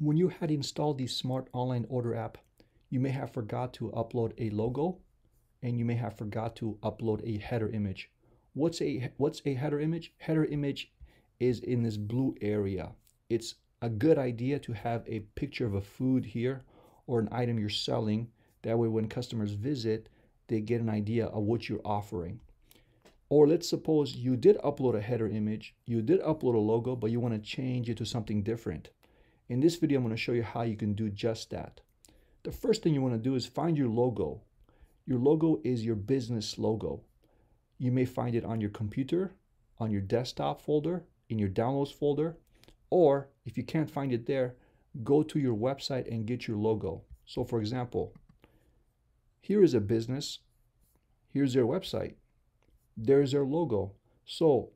When you had installed the smart online order app, you may have forgot to upload a logo and you may have forgot to upload a header image. What's a what's a header image? Header image is in this blue area. It's a good idea to have a picture of a food here or an item you're selling. That way when customers visit, they get an idea of what you're offering. Or let's suppose you did upload a header image, you did upload a logo, but you want to change it to something different. In this video, I'm going to show you how you can do just that. The first thing you want to do is find your logo. Your logo is your business logo. You may find it on your computer, on your desktop folder, in your downloads folder, or if you can't find it there, go to your website and get your logo. So for example, here is a business, here's their website there's their logo. So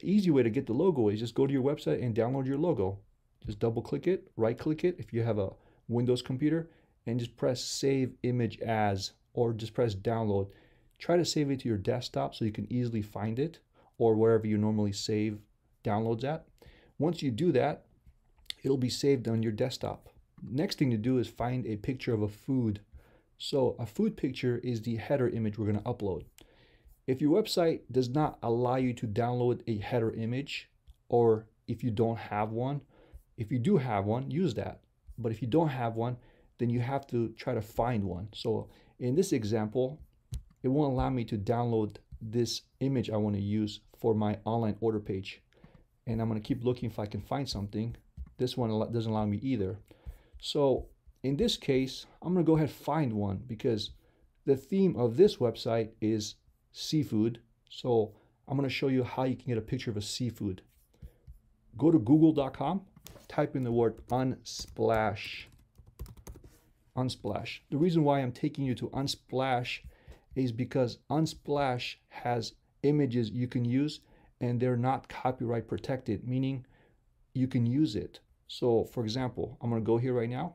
easy way to get the logo is just go to your website and download your logo. Just double click it, right click it if you have a Windows computer and just press save image as or just press download. Try to save it to your desktop so you can easily find it or wherever you normally save downloads at. Once you do that, it'll be saved on your desktop. Next thing to do is find a picture of a food. So a food picture is the header image we're going to upload. If your website does not allow you to download a header image, or if you don't have one, if you do have one, use that. But if you don't have one, then you have to try to find one. So in this example, it won't allow me to download this image I want to use for my online order page. And I'm going to keep looking if I can find something. This one doesn't allow me either. So in this case, I'm going to go ahead and find one because the theme of this website is seafood. So I'm going to show you how you can get a picture of a seafood. Go to google.com, type in the word unsplash. Unsplash. The reason why I'm taking you to Unsplash is because Unsplash has images you can use and they're not copyright protected, meaning you can use it. So for example, I'm going to go here right now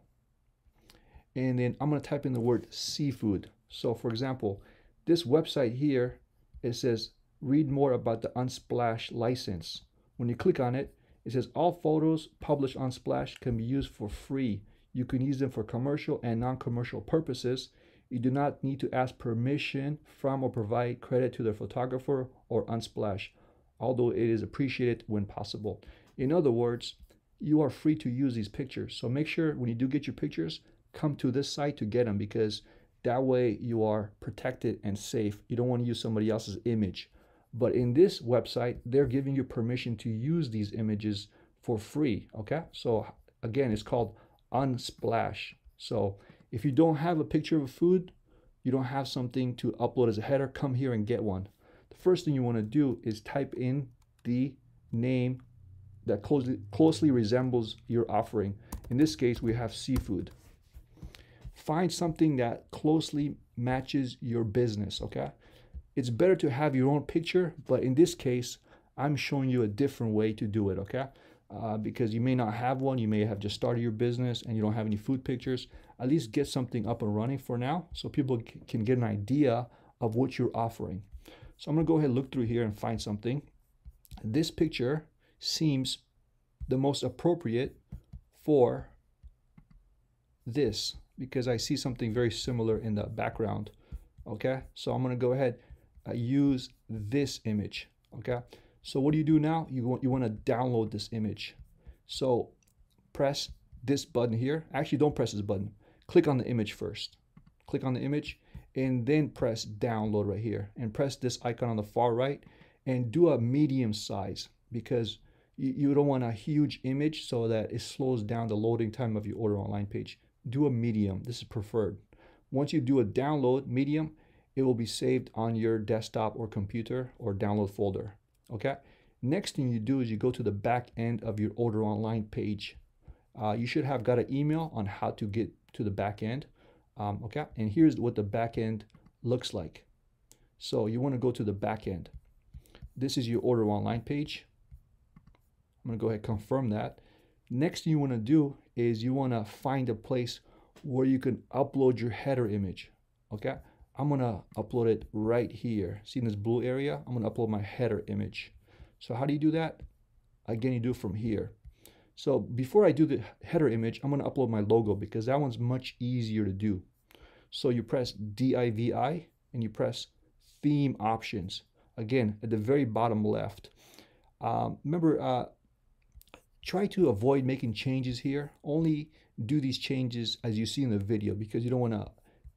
and then I'm going to type in the word seafood. So for example, this website here, it says read more about the Unsplash license. When you click on it, it says all photos published on Unsplash can be used for free. You can use them for commercial and non-commercial purposes. You do not need to ask permission from or provide credit to the photographer or Unsplash, although it is appreciated when possible. In other words, you are free to use these pictures. So make sure when you do get your pictures, come to this site to get them because that way you are protected and safe. You don't want to use somebody else's image. But in this website, they're giving you permission to use these images for free. Okay. So again, it's called Unsplash. So if you don't have a picture of a food, you don't have something to upload as a header, come here and get one. The first thing you want to do is type in the name that closely, closely resembles your offering. In this case, we have seafood find something that closely matches your business, okay? It's better to have your own picture, but in this case, I'm showing you a different way to do it, okay? Uh, because you may not have one, you may have just started your business and you don't have any food pictures. At least get something up and running for now so people can get an idea of what you're offering. So I'm gonna go ahead and look through here and find something. This picture seems the most appropriate for this because I see something very similar in the background. Okay, so I'm gonna go ahead uh, use this image. Okay, so what do you do now? You want you want to download this image. So press this button here. Actually, don't press this button. Click on the image first. Click on the image and then press download right here and press this icon on the far right and do a medium size because you, you don't want a huge image so that it slows down the loading time of your order online page do a medium. This is preferred. Once you do a download medium, it will be saved on your desktop or computer or download folder. Okay. Next thing you do is you go to the back end of your order online page. Uh, you should have got an email on how to get to the back end. Um, okay. And here's what the back end looks like. So you want to go to the back end. This is your order online page. I'm going to go ahead and confirm that. Next thing you want to do is you want to find a place where you can upload your header image. Okay, I'm to upload it right here. See in this blue area? I'm to upload my header image. So how do you do that? Again, you do from here. So before I do the header image, I'm to upload my logo because that one's much easier to do. So you press DIVI and you press theme options. Again, at the very bottom left. Um, remember, uh, try to avoid making changes here. Only do these changes as you see in the video because you don't want to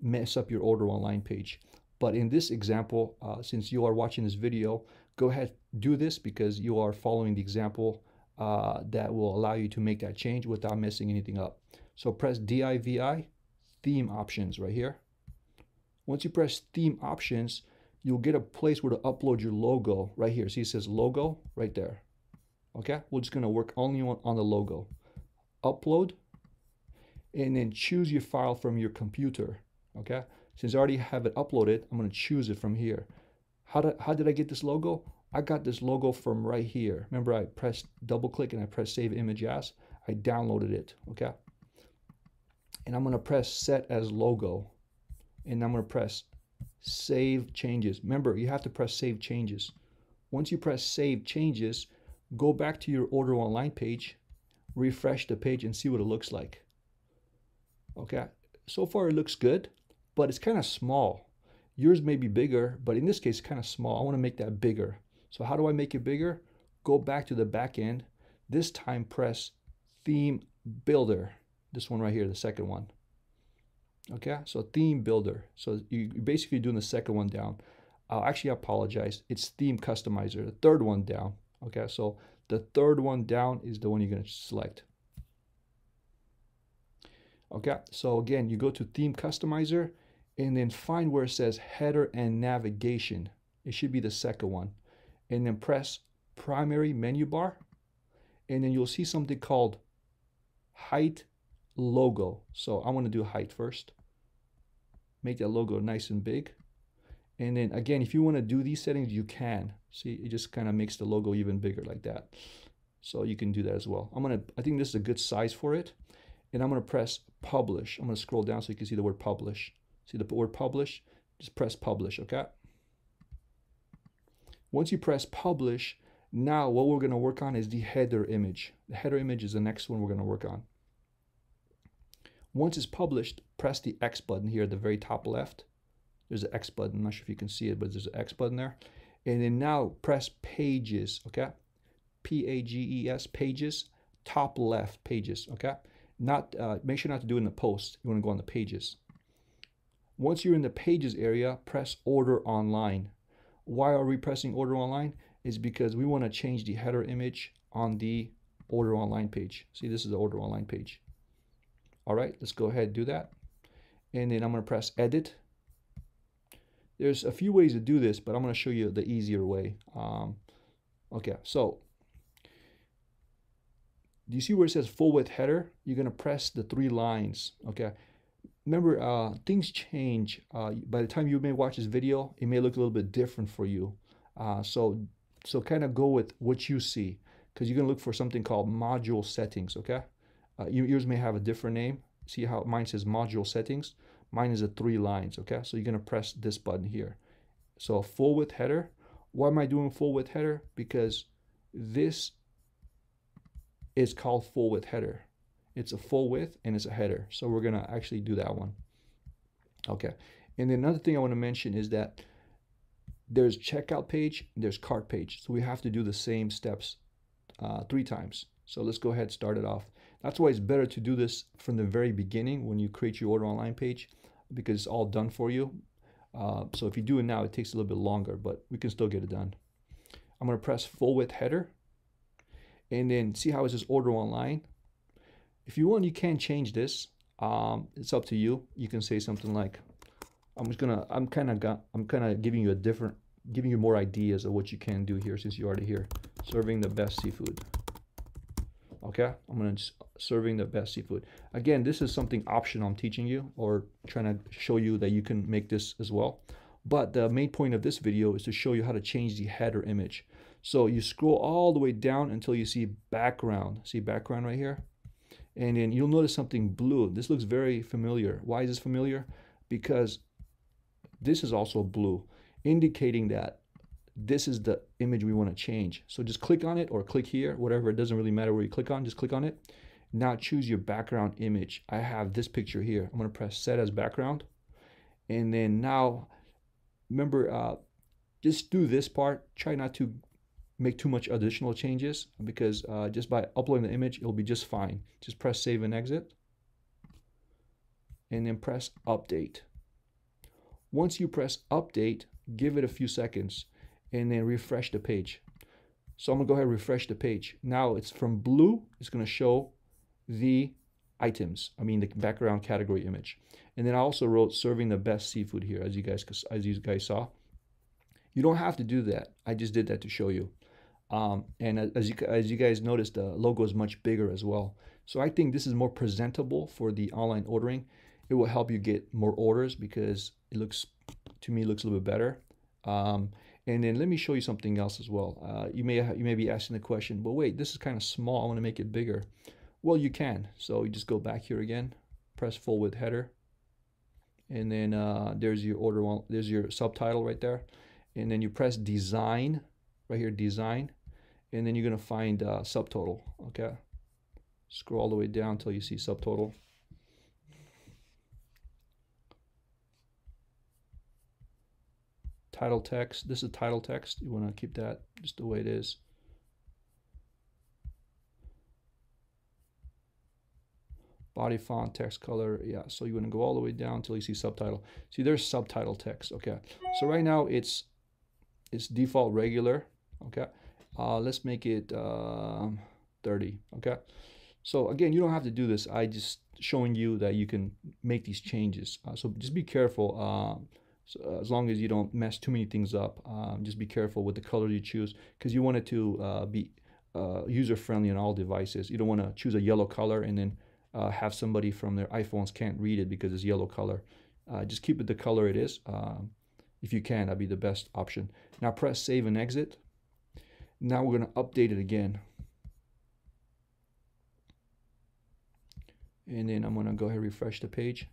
mess up your order online page. But in this example, uh, since you are watching this video, go ahead, do this because you are following the example uh, that will allow you to make that change without messing anything up. So press DIVI, theme options right here. Once you press theme options, you'll get a place where to upload your logo right here. See, it says logo right there. Okay, we're just gonna work only on, on the logo. Upload, and then choose your file from your computer. Okay, since I already have it uploaded, I'm gonna choose it from here. How did, how did I get this logo? I got this logo from right here. Remember I pressed double click and I pressed save image as. I downloaded it, okay? And I'm gonna press set as logo. And I'm gonna press save changes. Remember, you have to press save changes. Once you press save changes, go back to your order online page, refresh the page and see what it looks like. Okay, so far it looks good, but it's kind of small. Yours may be bigger, but in this case, kind of small. I wanna make that bigger. So how do I make it bigger? Go back to the back end. This time press theme builder. This one right here, the second one. Okay, so theme builder. So you, are basically doing the second one down. Uh, actually, apologize. It's theme customizer, the third one down. Okay, so the third one down is the one you're going to select. Okay, so again, you go to theme customizer and then find where it says header and navigation. It should be the second one and then press primary menu bar and then you'll see something called height logo. So I want to do height first. Make that logo nice and big. And then again, if you want to do these settings, you can. See, it just kind of makes the logo even bigger like that. So you can do that as well. I'm going to, I think this is a good size for it. And I'm going to press publish. I'm going to scroll down so you can see the word publish. See the word publish? Just press publish, okay? Once you press publish, now what we're going to work on is the header image. The header image is the next one we're going to work on. Once it's published, press the X button here at the very top left. There's an X button. I'm not sure if you can see it, but there's an X button there. And then now press pages, okay? P-A-G-E-S, pages, top left pages, okay? Not uh, Make sure not to do it in the post. You want to go on the pages. Once you're in the pages area, press order online. Why are we pressing order online? Is because we want to change the header image on the order online page. See, this is the order online page. All right, let's go ahead and do that. And then I'm going to press edit. There's a few ways to do this, but I'm going to show you the easier way. Um, okay, so do you see where it says full width header? You're going to press the three lines. Okay, remember uh, things change uh, by the time you may watch this video it may look a little bit different for you. Uh, so so kind of go with what you see because you're going to look for something called module settings okay? Uh, yours may have a different name. See how mine says module settings? Mine is a three lines okay? So you're going to press this button here. So full width header. Why am i doing full width header? Because this is called full width header it's a full width and it's a header. So we're to actually do that one. Okay. And then another thing I want to mention is that there's checkout page, there's cart page. So we have to do the same steps uh, three times. So let's go ahead start it off. That's why it's better to do this from the very beginning when you create your order online page because it's all done for you. Uh, so if you do it now, it takes a little bit longer, but we can still get it done. I'm to press full width header and then see how it says order online. If you want, you can change this. Um, it's up to you. You can say something like, I'm just gonna, I'm kind of got, I'm kind of giving you a different, giving you more ideas of what you can do here since you're already here. Serving the best seafood. Okay, I'm gonna serving the best seafood. Again, this is something optional I'm teaching you or trying to show you that you can make this as well. But the main point of this video is to show you how to change the header image. So you scroll all the way down until you see background. See background right here? And then you'll notice something blue. This looks very familiar. Why is this familiar? Because this is also blue, indicating that this is the image we want to change. So just click on it or click here, whatever. It doesn't really matter where you click on, just click on it. Now choose your background image. I have this picture here. I'm going to press set as background. And then now, remember, uh, just do this part. Try not to make too much additional changes because uh, just by uploading the image, it'll be just fine. Just press save and exit. And then press update. Once you press update, give it a few seconds and then refresh the page. So I'm gonna go ahead and refresh the page. Now it's from blue, it's gonna show the items, I mean the background category image. And then I also wrote serving the best seafood here, as you guys as you guys saw. You don't have to do that. I just did that to show you. Um, and as you as you guys noticed, the logo is much bigger as well. So I think this is more presentable for the online ordering. It will help you get more orders because it looks to me looks a little bit better. Um, and then let me show you something else as well. Uh, you may you may be asking the question, but wait, this is kind of small. I want to make it bigger. Well, you can. So you just go back here again, press full width header, and then uh, there's your order. There's your subtitle right there, and then you press design right here, design, and then you're gonna find uh, subtotal. Okay, scroll all the way down until you see subtotal. title text. This is title text. You want to keep that just the way it is. Body font, text color. Yeah, so you want to go all the way down until you see subtitle. See, there's subtitle text. Okay, so right now it's it's default regular. Okay, uh, let's make it uh, 30. Okay, so again, you don't have to do this. I just showing you that you can make these changes. Uh, so just be careful. Uh, so uh, as long as you don't mess too many things up, um, just be careful with the color you choose because you want it to uh, be uh, user friendly on all devices. You don't want to choose a yellow color and then have somebody from their iPhones can't read it because it's yellow color. Just keep it the color it is. Um, if you can, that'd be the best option. Now press save and exit. Now we're going to update it again. And then I'm going to go ahead and refresh the page.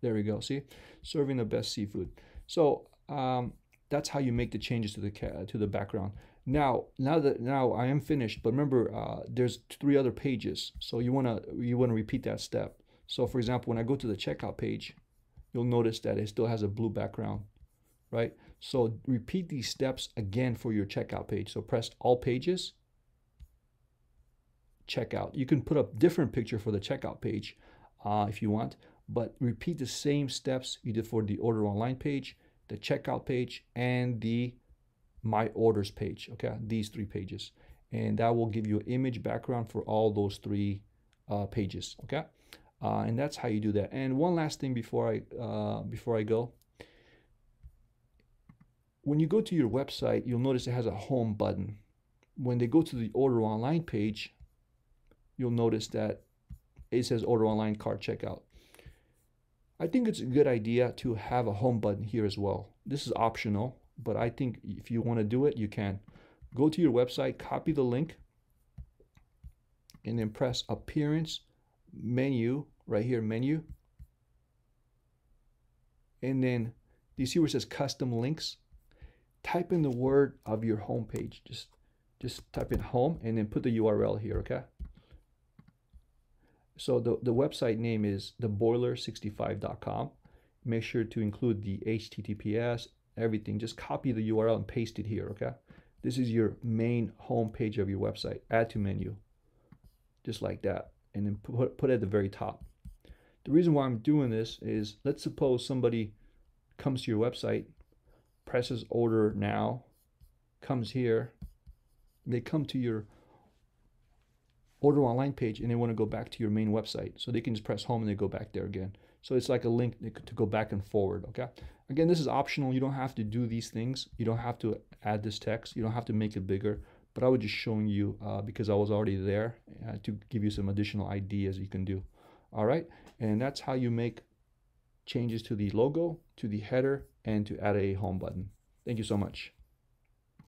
There we go. See, serving the best seafood. So um, that's how you make the changes to the to the background. Now, now that now I am finished, but remember, uh, there's three other pages, so you wanna you wanna repeat that step. So, for example, when I go to the checkout page, you'll notice that it still has a blue background, right? So repeat these steps again for your checkout page. So press all pages, checkout. You can put a different picture for the checkout page uh, if you want, but repeat the same steps you did for the order online page, the checkout page, and the my orders page. Okay, these three pages, and that will give you an image background for all those three uh, pages. Okay, uh, and that's how you do that. And one last thing before I uh, before I go, when you go to your website, you'll notice it has a home button. When they go to the order online page, you'll notice that it says order online cart checkout. I think it's a good idea to have a home button here as well. This is optional, but I think if you want to do it, you can. Go to your website, copy the link, and then press appearance menu right here menu and then do you see where it says custom links type in the word of your home page just just type in home and then put the url here okay so the, the website name is theboiler65.com. Make sure to include the HTTPS, everything. Just copy the URL and paste it here, okay? This is your main home page of your website. Add to menu, just like that. And then put, put at the very top. The reason why I'm doing this is, let's suppose somebody comes to your website, presses order now, comes here, they come to your order online page and they want to go back to your main website. So they can just press home and they go back there again. So it's like a link to go back and forward, okay? Again, this is optional. You don't have to do these things. You don't have to add this text. You don't have to make it bigger. But I was just showing you uh, because I was already there uh, to give you some additional ideas you can do. All right? And that's how you make changes to the logo, to the header, and to add a home button. Thank you so much.